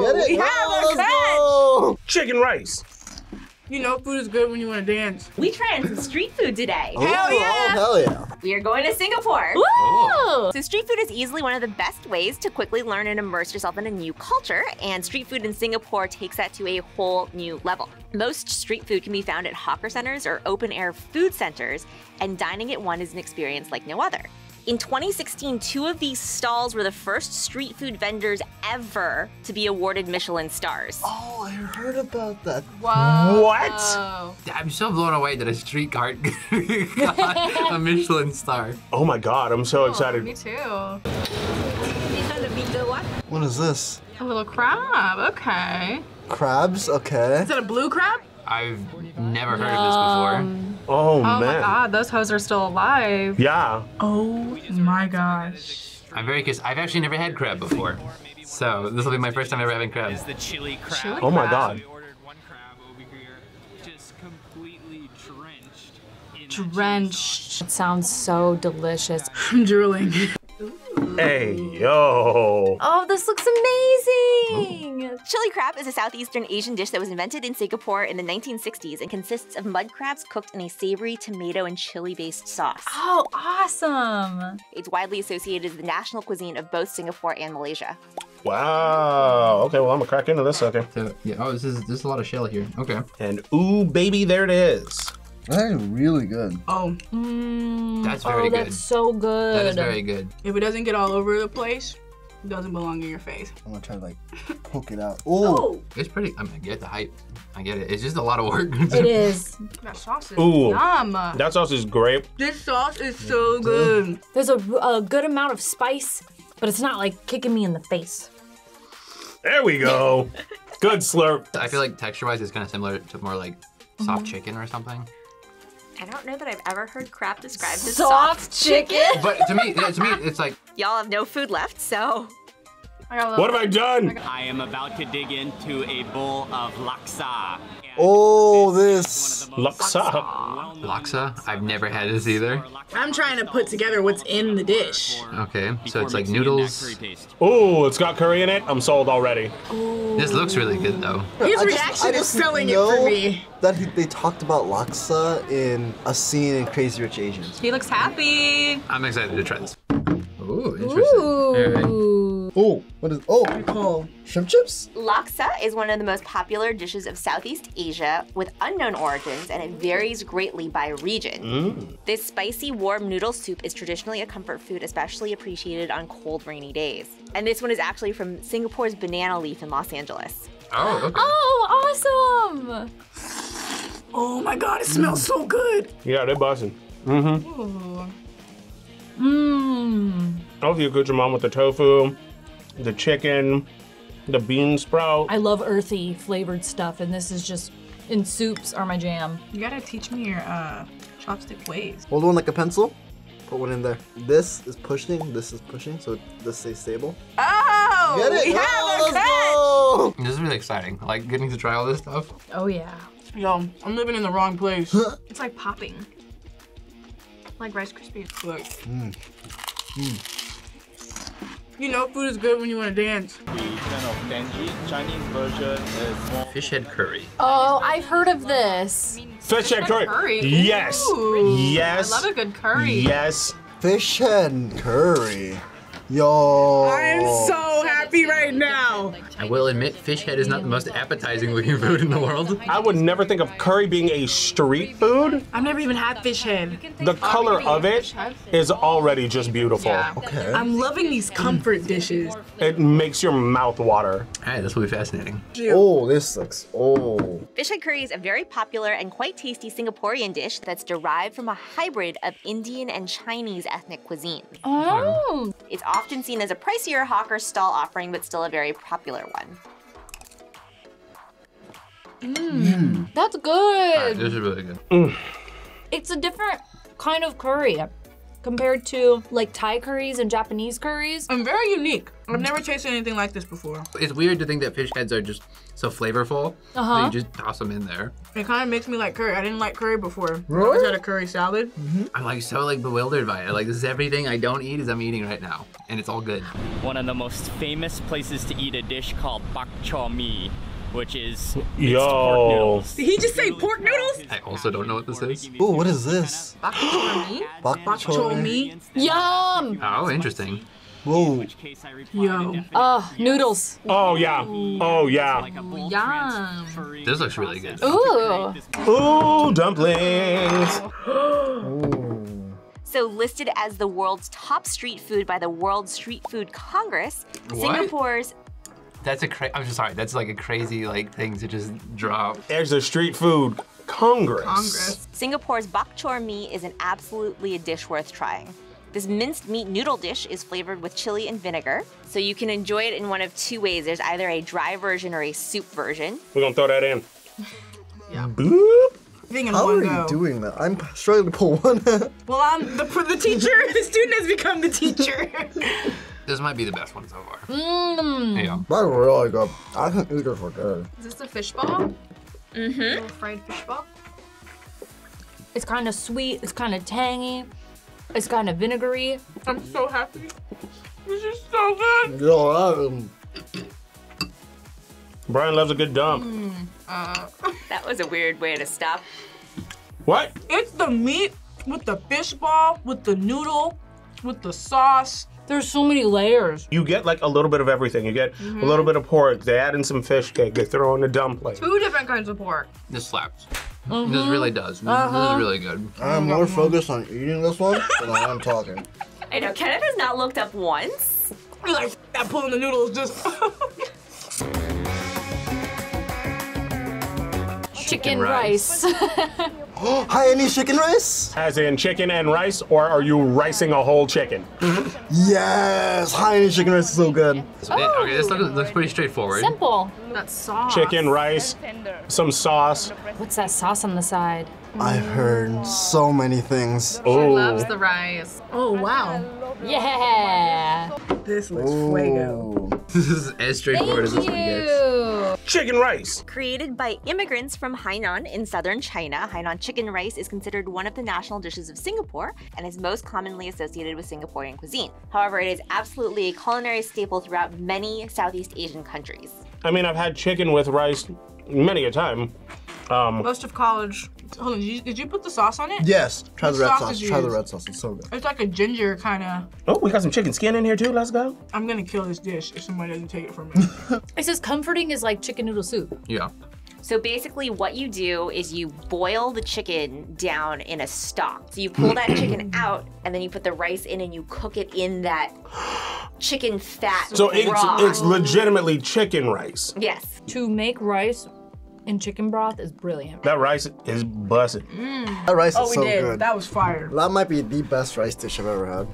go. Get it? We Yeah, have a let's catch. go. Chicken rice. You know, food is good when you want to dance. We tried some street food today. Oh, Hell oh, yeah. Oh, hell yeah. We are going to Singapore. Oh. So street food is easily one of the best ways to quickly learn and immerse yourself in a new culture, and street food in Singapore takes that to a whole new level. Most street food can be found at hawker centers or open air food centers, and dining at one is an experience like no other. In 2016, two of these stalls were the first street food vendors ever to be awarded Michelin stars. Oh, I heard about that. Wow. What? I'm so blown away that a street cart got a Michelin star. Oh my god, I'm so oh, excited. Me too. What is this? A little crab. Okay. Crabs? Okay. Is that a blue crab? I've never heard of this before. Oh, Oh my god, those hoes are still alive. Yeah. Oh my gosh. I'm very curious. I've actually never had crab before. So this will be my first time ever having crab. is the chili crab. Chili Oh my god. We ordered one crab just completely drenched. Drenched. It sounds so delicious. I'm drooling. Hey, yo. Oh, this looks amazing. Chili crab is a southeastern Asian dish that was invented in Singapore in the 1960s and consists of mud crabs cooked in a savory tomato and chili based sauce. Oh, awesome. It's widely associated as the national cuisine of both Singapore and Malaysia. Wow. Okay, well, I'm gonna crack into this sucker. Uh, so yeah, oh, this is this is a lot of shell here. Okay. And ooh, baby, there it is. That is really good. Oh, Mm, That's very oh, good. that's so good. That is very good. if it doesn't get all over the place, it doesn't belong in your face. I'm gonna try to like poke it out. Oh, It's pretty. I mean, I get the hype. I get it. It's just a lot of work. It is. That sauce is Ooh. yum. That sauce is great. This sauce is so good. There's a, a good amount of spice, but it's not like kicking me in the face. There we go. Good slurp. I feel like texture-wise, it's kind of similar to more like soft chicken or something. I don't know that I've ever heard crab described as Soft chicken. But to me, to me, it's like Y'all have no food left, so I got a What have I done? I am about to dig into a bowl of laksa. Oh, this. Laksa. laksa. I've never had this either. I'm trying to put together what's in the dish. Okay, so it's like noodles. Ooh, it's got curry in it. I'm sold already. This looks really good though. His I just- reaction is just selling it for me. That he, they talked about laksa in a scene in Crazy Rich Asians. He looks happy. I'm excited to try this. Ooh, interesting. All right. Ooh. Oh, what is? Oh, call shrimp chips. laksa is one of the most popular dishes of Southeast Asia with unknown origins and it varies greatly by region. Mm. This spicy warm noodle soup is traditionally a comfort food, especially appreciated on cold rainy days. And this one is actually from Singapore's banana leaf in Los Angeles. Oh, okay. Oh, awesome. oh my god, it smells so good. Yeah, they're buzzing. Mm-hmm. Ooh. Mmm. I hope you good your mom with the tofu, the chicken, the bean sprout. I love earthy flavored stuff, and this is just in soups are my jam. You gotta teach me your uh, chopstick ways. Hold one like a pencil. Put one in there. This is pushing. This is pushing, so this stays stable. Oh, Get it? we Oh, have a catch. This is really exciting. I like getting to try all this stuff. Oh yeah. Yo, I'm living in the wrong place. It's like popping. Like Rice Krispies. Look. You know food is good when you want to dance. version of Denji. Chinese version is Fish head curry. Oh, I've heard of this. Fish head curry. curry. Yes. Ooh. Yes. I love a good curry. Yes. Fish head curry. Yo. I am so happy right now. I will admit, fish head is not the most appetizing looking food in the world. I would never think of curry being a street food. I've never even had fish head. The color of it is already just beautiful. Yeah. Okay. I'm loving these comfort dishes. It makes your mouth water. All right, this will be fascinating. Oh, this looks. Oh. Fish head curry is a very popular and quite tasty Singaporean dish that's derived from a hybrid of Indian and Chinese ethnic cuisine. Oh. It's often seen as a pricier hawker stall offering, but still a very popular one. Mm. That's All right, good. this is really good. It's a different kind of curry. Compared to like Thai curries and Japanese curries. I'm very unique. I've never tasted anything like this before. It's weird to think that fish heads are just so flavorful. Uh-huh. you just toss them in there. It kind of makes me like curry. I didn't like curry before. Really? I always had a curry salad. I'm like so like bewildered by it. Like this is everything I don't eat as I'm eating right now, and it's all good. One of the most famous places to eat a dish called bak chor mee, which is Yo. pork noodles. Did he just say pork noodles? I also don't know what this is. Ooh, what is this? Bak chor mee? Bak Bak chor chor mee? mee? Yum! Oh, interesting. Whoa. In which case I reply Yo. indefinitely. Oh, noodles. Oh yeah. Oh yeah. Like Yum. This looks really good. process Ooh. create Ooh, dumplings. So, listed as the world's top street food by the World Street Food Congress, What? Singapore's That's a cra- I'm just sorry. That's like a crazy like thing to just drop. There's a street food congress. Congress. Singapore's bak chor mee is an absolutely a dish worth trying. This minced meat noodle dish is flavored with chili and vinegar, so you can enjoy it in one of two ways. There's either a dry version or a soup version. We're gonna throw that in. Yeah. Boop. Thing in How one are go. you doing that? I'm struggling to pull one. Well, I'm the, the teacher. the student has become the teacher. This might be the best one so far. Mmm. Yeah. That's really good. I think eat this for good. Is this a fish ball? Mm-hmm. Fried fish ball. It's kind of sweet. It's kind of tangy. It's kind of vinegary. I'm so happy. This is so good. Yo, that, um, Brian loves a good dump. That was a weird way to stop. What? It's the meat with the fish ball, with the noodle, with the sauce. There's so many layers. You get like a little bit of everything. You get a little mm-hmm. bit of pork. They add in some fish cake. They throw in a dumpling. Two different kinds of pork. This slaps. Mm-hmm. This really does. This, this is uh-huh. really good. I'm mm-hmm. more focused on eating this one than I am talking. I know, Kenneth has not looked up once. You're like that pulling the noodles just. Chicken rice. rice. Hainan chicken rice? As in chicken and rice, or are you ricing a whole chicken? Yes, Hainan chicken rice is so good. So, it- okay, this looks, looks pretty straightforward. Simple. that sauce. Chicken, rice, some sauce. What's that sauce on the side? I've heard so many things. Oh, She loves the rice. Oh wow. Yeah. This looks fuego. Ooh. This is as straightforward as this one gets. Ew. chicken rice. Created by immigrants from Hainan in southern China, Hainan chicken rice is considered one of the national dishes of Singapore and is most commonly associated with Singaporean cuisine. However, it is absolutely a culinary staple throughout many Southeast Asian countries. I mean, I've had chicken with rice many a time. Um, Most of college. Hold on. Did you, did you put the sauce on it? Yes, try the What red sauce sauce. did you Try the use? red sauce. It's so good. It's like a ginger kind of. oh, we got some chicken skin in here too. Let's go. I'm gonna kill this dish if somebody doesn't take it from me. It says comforting is like chicken noodle soup. Yeah. So basically, what you do is you boil the chicken down in a stock. So you pull that chicken out, and then you put the rice in, and you cook it in that chicken fat. So it's it's legitimately chicken rice. yes. To make rice in chicken broth is brilliant. That rice is busted. That rice oh, is we so did. good. That was fire. That might be the best rice dish I've ever had.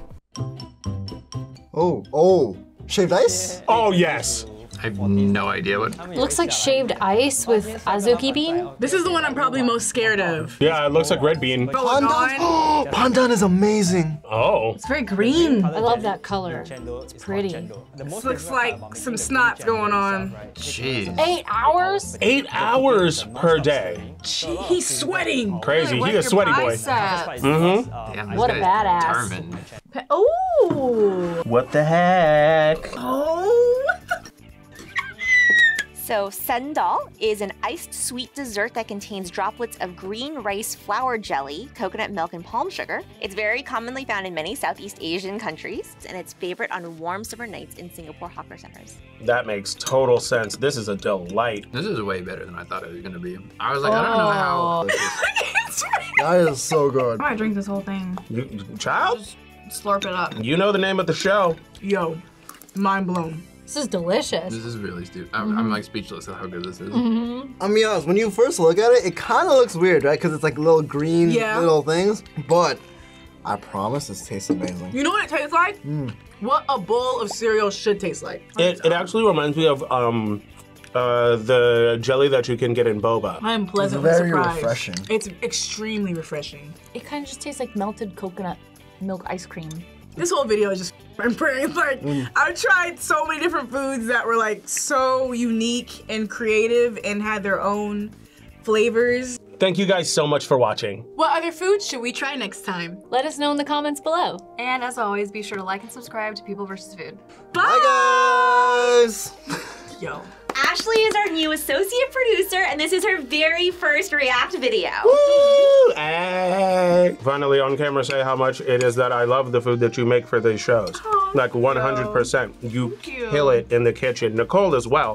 Oh, oh, shaved ice? Oh yes. I have no idea what. Looks like shaved ice with azuki bean. This is the one I'm probably most scared of. Yeah, it looks like red bean. Going Pandan? Oh, pandan is amazing. Oh. It's very green. I love that color. It's pretty. This looks like some snots going on. Jeez. Eight hours? Eight hours per day. Gee, he's sweating. Crazy. He's a sweaty boy. Mm-hmm. Damn, What a badass. Oh. What the heck? Oh. So, chendol is an iced sweet dessert that contains droplets of green rice flour jelly, coconut milk, and palm sugar. It's very commonly found in many Southeast Asian countries, and it's favorite on warm summer nights in Singapore hawker centers. That makes total sense. This is a delight. This is way better than I thought it was gonna be. I was like, I don't know oh. how. That is so good. I might drink this whole thing. You, child, Slurp it up. you know the name of the show. Yo, mind blown. This is delicious. This is really stupid. I'm, I'm like speechless at how good this is. I'll be honest, when you first look at it, it kind of looks weird, right? Because it's like little green Yeah. little things. But I promise this tastes amazing. You know what it tastes like? What a bowl of cereal should taste like. It, it actually reminds me of um, uh, the jelly that you can get in boba. I am pleasantly very surprised. refreshing. It's extremely refreshing. It kind of just tastes like melted coconut milk ice cream. This whole video is just remembering. Like, mm. I've tried so many different foods that were like so unique and creative and had their own flavors. Thank you guys so much for watching. What other foods should we try next time? Let us know in the comments below. And as always, be sure to like and subscribe to People vs. Food. Bye, guys. Yo. Ashley is our new associate producer, and this is her very first React video. Woo! Hey! Finally on camera say how much it is that I love the food that you make for these shows. like 100%. You you. kill it in the kitchen. Nicole as well.